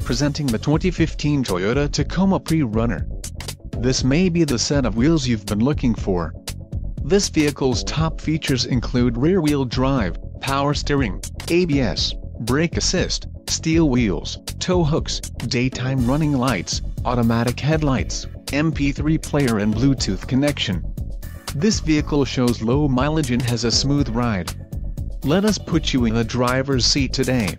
Presenting the 2015 Toyota Tacoma Pre-Runner. This may be the set of wheels you've been looking for. This vehicle's top features include rear-wheel drive, power steering, ABS, brake assist, steel wheels, tow hooks, daytime running lights, automatic headlights, MP3 player and Bluetooth connection. This vehicle shows low mileage and has a smooth ride. Let us put you in the driver's seat today.